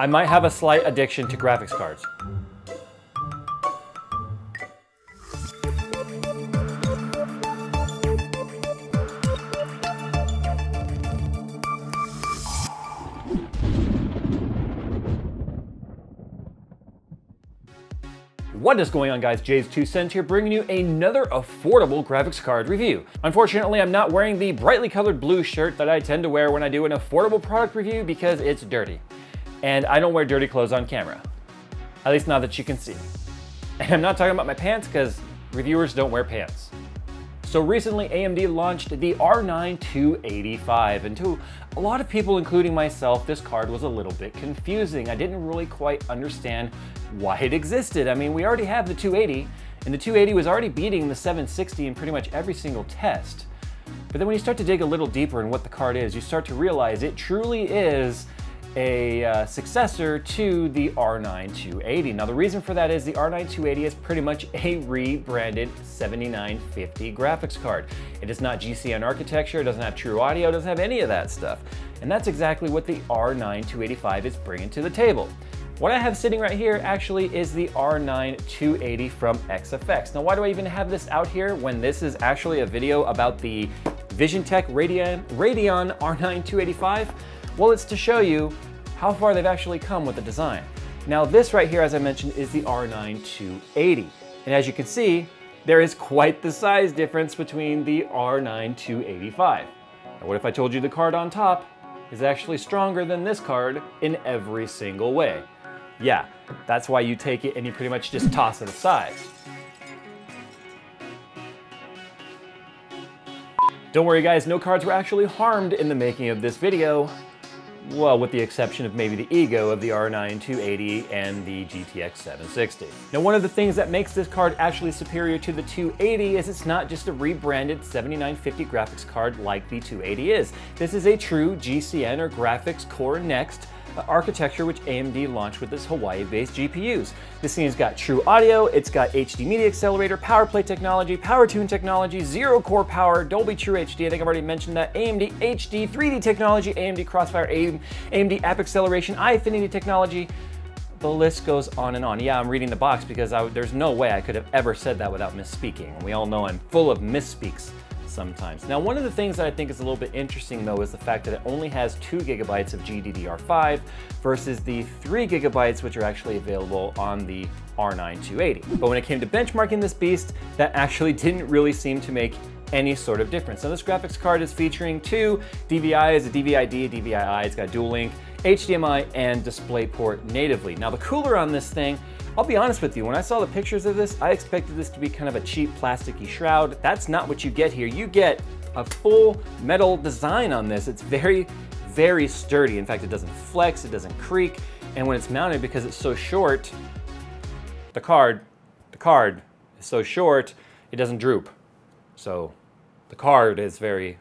I might have a slight addiction to graphics cards. What is going on guys, Jay's 2 cents here bringing you another affordable graphics card review. Unfortunately, I'm not wearing the brightly colored blue shirt that I tend to wear when I do an affordable product review because it's dirty. And I don't wear dirty clothes on camera. At least not that you can see. And I'm not talking about my pants because reviewers don't wear pants. So recently AMD launched the R9 285 and to a lot of people, including myself, this card was a little bit confusing. I didn't really quite understand why it existed. I mean, we already have the 280 and the 280 was already beating the 760 in pretty much every single test. But then when you start to dig a little deeper in what the card is, you start to realize it truly is a uh, successor to the R9 280. Now the reason for that is the R9 280 is pretty much a rebranded 7950 graphics card. It is not GCN architecture, it doesn't have true audio, it doesn't have any of that stuff. And that's exactly what the R9 285 is bringing to the table. What I have sitting right here actually is the R9 280 from XFX. Now why do I even have this out here when this is actually a video about the VisionTek Radeon, Radeon R9 285? Well, it's to show you how far they've actually come with the design. Now this right here, as I mentioned, is the R9 280. And as you can see, there is quite the size difference between the R9 285. Now what if I told you the card on top is actually stronger than this card in every single way? Yeah, that's why you take it and you pretty much just toss it aside. Don't worry guys, no cards were actually harmed in the making of this video well, with the exception of maybe the ego of the R9 280 and the GTX 760. Now, one of the things that makes this card actually superior to the 280 is it's not just a rebranded 7950 graphics card like the 280 is. This is a true GCN or Graphics Core Next architecture which AMD launched with its Hawaii-based GPUs. This thing's got true audio, it's got HD media accelerator, PowerPlay technology, PowerTune technology, zero core power, Dolby True HD, I think I've already mentioned that, AMD HD 3D technology, AMD Crossfire, AMD App Acceleration, Eyefinity technology, the list goes on and on. Yeah, I'm reading the box because I, there's no way I could have ever said that without misspeaking. We all know I'm full of misspeaks sometimes. Now, one of the things that I think is a little bit interesting though is the fact that it only has two gigabytes of GDDR5 versus the three gigabytes which are actually available on the R9 280. But when it came to benchmarking this beast, that actually didn't really seem to make any sort of difference. Now this graphics card is featuring two DVIs, a DVI-D, a DVI-I, it's got dual link, HDMI, and DisplayPort natively. Now the cooler on this thing I'll be honest with you, when I saw the pictures of this, I expected this to be kind of a cheap plasticky shroud. That's not what you get here. You get a full metal design on this. It's very, very sturdy. In fact, it doesn't flex, it doesn't creak, and when it's mounted, because it's so short, the card, the card is so short, it doesn't droop. So the card is very,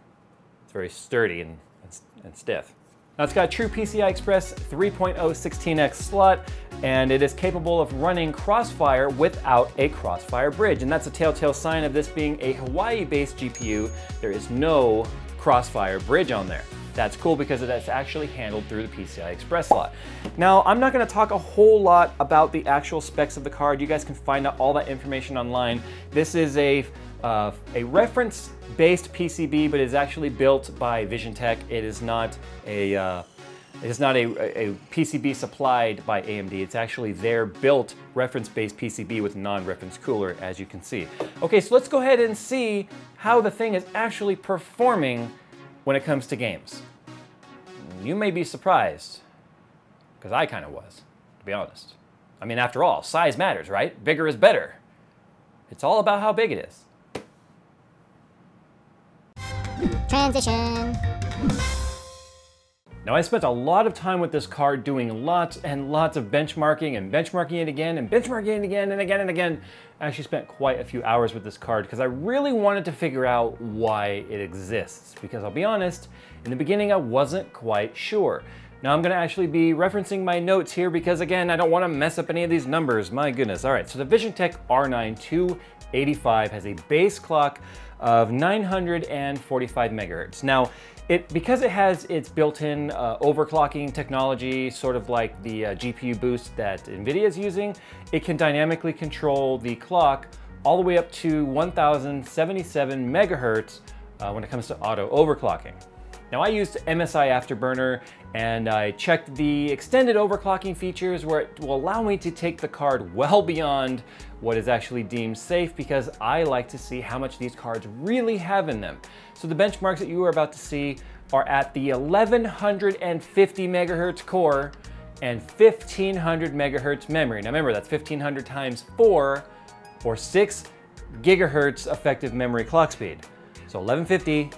it's very sturdy and, and, and stiff. Now it's got a true PCI Express 3.0 16X slot, and it is capable of running Crossfire without a Crossfire bridge. And that's a telltale sign of this being a Hawaii-based GPU. There is no Crossfire bridge on there. That's cool because it's actually handled through the PCI Express slot. Now, I'm not gonna talk a whole lot about the actual specs of the card. You guys can find out all that information online. This is a uh, a reference-based PCB, but is actually built by VisionTek. It is not a uh, it is not a, a, PCB supplied by AMD. It's actually their built reference-based PCB with non-reference cooler, as you can see. Okay, so let's go ahead and see how the thing is actually performing when it comes to games. You may be surprised, because I kind of was, to be honest. I mean, after all, size matters, right? Bigger is better. It's all about how big it is. Transition. Now I spent a lot of time with this card doing lots and lots of benchmarking and benchmarking it again and benchmarking it again and again and again. I actually spent quite a few hours with this card because I really wanted to figure out why it exists. Because I'll be honest, in the beginning I wasn't quite sure. Now I'm gonna actually be referencing my notes here because again, I don't wanna mess up any of these numbers, my goodness. All right, so the VisionTek R9 285 has a base clock of 945 megahertz. Now, It, because it has its built-in uh, overclocking technology, sort of like the uh, GPU boost that NVIDIA is using, it can dynamically control the clock all the way up to 1077 megahertz uh, when it comes to auto overclocking. Now I used MSI Afterburner and I checked the extended overclocking features where it will allow me to take the card well beyond what is actually deemed safe because I like to see how much these cards really have in them. So the benchmarks that you are about to see are at the 1150 megahertz core and 1500 megahertz memory. Now remember, that's 1500 times four or six gigahertz effective memory clock speed. So 1150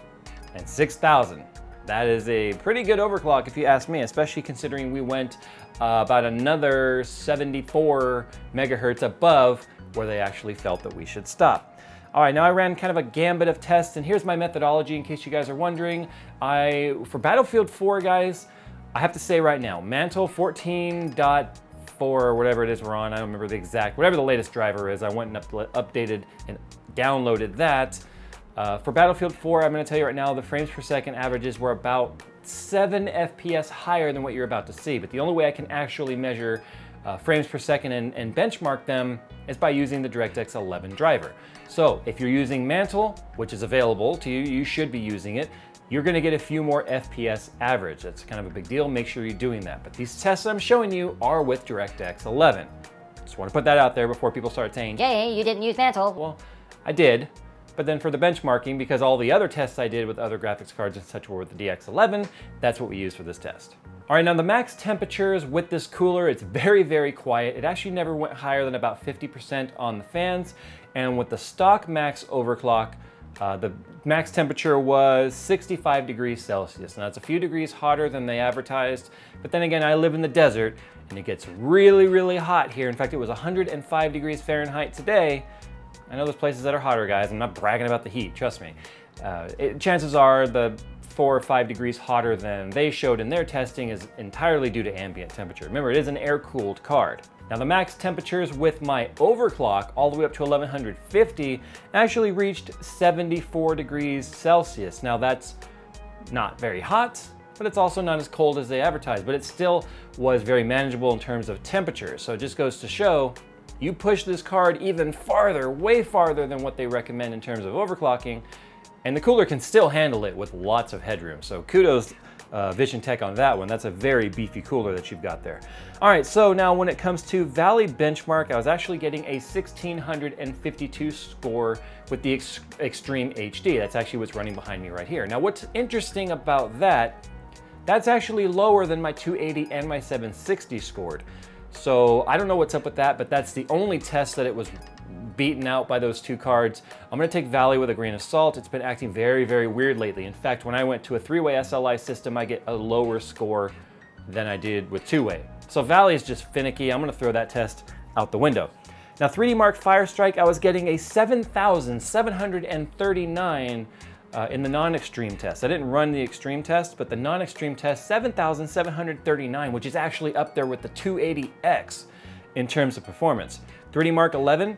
and 6000. That is a pretty good overclock if you ask me, especially considering we went uh, about another 74 megahertz above where they actually felt that we should stop. All right, now I ran kind of a gambit of tests and here's my methodology in case you guys are wondering. I, for Battlefield 4 guys, I have to say right now, Mantle 14.4 or whatever it is we're on, I don't remember the exact, whatever the latest driver is, I went and up, updated and downloaded that. Uh, for Battlefield 4, I'm gonna tell you right now, the frames per second averages were about 7 FPS higher than what you're about to see, but the only way I can actually measure uh, frames per second and, and, benchmark them is by using the DirectX 11 driver. So if you're using Mantle, which is available to you, you should be using it, you're gonna get a few more FPS average. That's kind of a big deal, make sure you're doing that. But these tests I'm showing you are with DirectX 11. Just wanna put that out there before people start saying, Jay, you didn't use Mantle. Well, I did, but then for the benchmarking, because all the other tests I did with other graphics cards and such were with the DX11, that's what we used for this test. All right, now the max temperatures with this cooler, it's very, very quiet. It actually never went higher than about 50% on the fans. And with the stock max overclock, uh, the max temperature was 65 degrees Celsius. Now it's a few degrees hotter than they advertised, but then again, I live in the desert and it gets really, really hot here. In fact, it was 105 degrees Fahrenheit today, I know there's places that are hotter, guys. I'm not bragging about the heat, trust me. Uh, it, chances are the four or five degrees hotter than they showed in their testing is entirely due to ambient temperature. Remember, it is an air-cooled card. Now the max temperatures with my overclock all the way up to 1150 actually reached 74 degrees Celsius. Now that's not very hot, but it's also not as cold as they advertised, but it still was very manageable in terms of temperature. So it just goes to show you push this card even farther, way farther than what they recommend in terms of overclocking, and the cooler can still handle it with lots of headroom. So kudos uh, VisionTek on that one. That's a very beefy cooler that you've got there. All right, so now when it comes to Valley Benchmark, I was actually getting a 1652 score with the Ex Extreme HD. That's actually what's running behind me right here. Now what's interesting about that, that's actually lower than my 280 and my 760 scored. So I don't know what's up with that, but that's the only test that it was beaten out by those two cards. I'm gonna take Valley with a grain of salt. It's been acting very, very weird lately. In fact, when I went to a three-way SLI system, I get a lower score than I did with two-way. So Valley is just finicky. I'm gonna throw that test out the window. Now 3DMark Firestrike, I was getting a 7,739 uh, in the non-extreme test. I didn't run the extreme test, but the non-extreme test, 7,739, which is actually up there with the 280X in terms of performance. 3DMark 11,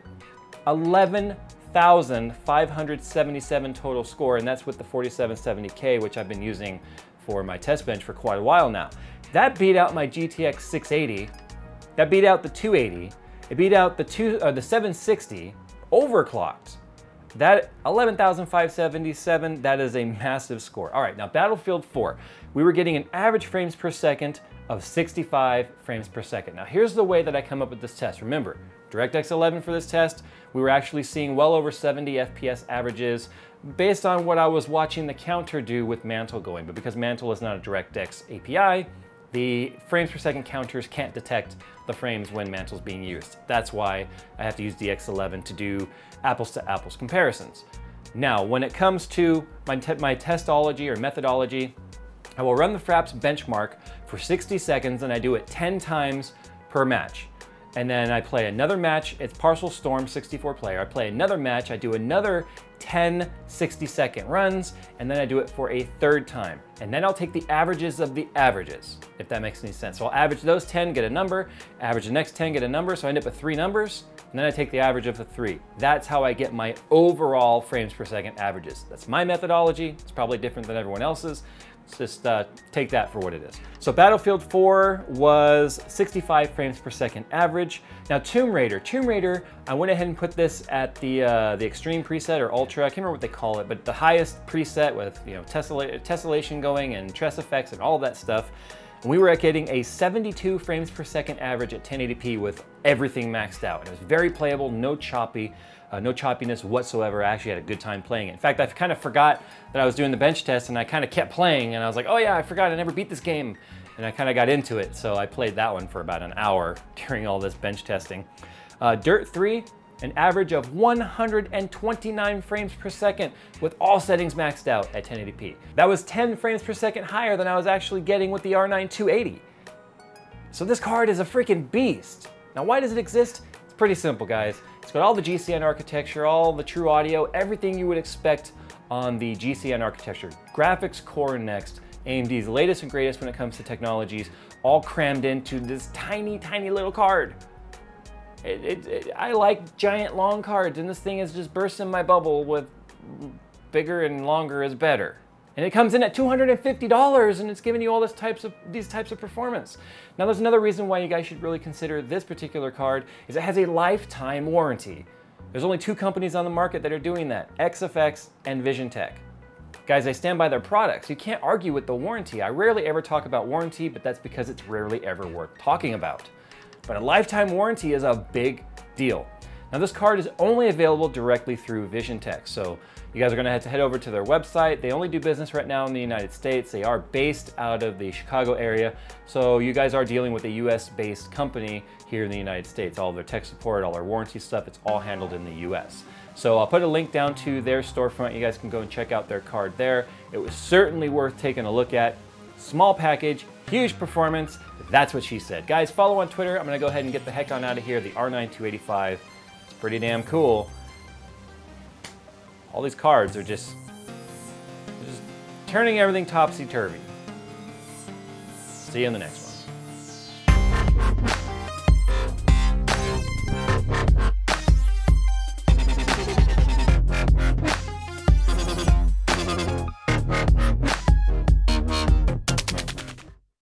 11,577 total score, and that's with the 4770K, which I've been using for my test bench for quite a while now. That beat out my GTX 680, that beat out the 280, it beat out the, two, uh, the 760, overclocked. That 11,577, that is a massive score. All right, now Battlefield 4, we were getting an average frames per second of 65 frames per second. Now here's the way that I come up with this test. Remember, DirectX 11 for this test, we were actually seeing well over 70 FPS averages based on what I was watching the counter do with Mantle going. But because Mantle is not a DirectX API, the frames per second counters can't detect the frames when Mantle's being used. That's why I have to use DX11 to do apples to apples comparisons. Now, when it comes to my, te my testology or methodology, I will run the Fraps benchmark for 60 seconds and I do it 10 times per match. And then I play another match. It's Paracel Storm 64 player. I play another match. I do another 10 60 second runs, and then I do it for a third time. And then I'll take the averages of the averages, if that makes any sense. So I'll average those 10, get a number, average the next 10, get a number, so I end up with three numbers, and then I take the average of the three. That's how I get my overall frames per second averages. That's my methodology. It's probably different than everyone else's. Just uh, take that for what it is. So Battlefield 4 was 65 frames per second average. Now Tomb Raider, Tomb Raider, I went ahead and put this at the uh, the extreme preset or ultra, I can't remember what they call it, but the highest preset with you know tessellation going and TressFX and all that stuff. We were getting a 72 frames per second average at 1080p with everything maxed out. And it was very playable, no choppy, uh, no choppiness whatsoever. I actually had a good time playing it. In fact, I kind of forgot that I was doing the bench test and I kind of kept playing and I was like, oh yeah, I forgot I never beat this game. And I kind of got into it. So I played that one for about an hour during all this bench testing. Uh, Dirt 3, an average of 129 frames per second with all settings maxed out at 1080p. That was 10 frames per second higher than I was actually getting with the R9 280. So this card is a freaking beast. Now why does it exist? It's pretty simple guys. It's got all the GCN architecture, all the true audio, everything you would expect on the GCN architecture. Graphics Core Next, AMD's latest and greatest when it comes to technologies, all crammed into this tiny, tiny little card. It, it, it, I like giant long cards, and this thing is just bursting my bubble with bigger and longer is better. And it comes in at $250 and it's giving you all this types of, these types of performance. Now there's another reason why you guys should really consider this particular card is it has a lifetime warranty. There's only two companies on the market that are doing that, XFX and VisionTek. Guys, I stand by their products. You can't argue with the warranty. I rarely ever talk about warranty, but that's because it's rarely ever worth talking about. But a lifetime warranty is a big deal. Now this card is only available directly through VisionTek, so you guys are gonna have to head over to their website. They only do business right now in the United States. They are based out of the Chicago area, so you guys are dealing with a US-based company here in the United States. All their tech support, all their warranty stuff, it's all handled in the US. So I'll put a link down to their storefront. You guys can go and check out their card there. It was certainly worth taking a look at. Small package, huge performance. That's what she said. Guys, follow on Twitter. I'm gonna go ahead and get the heck on out of here. The R9 285. It's pretty damn cool. All these cards are just, just turning everything topsy-turvy. See you in the next one.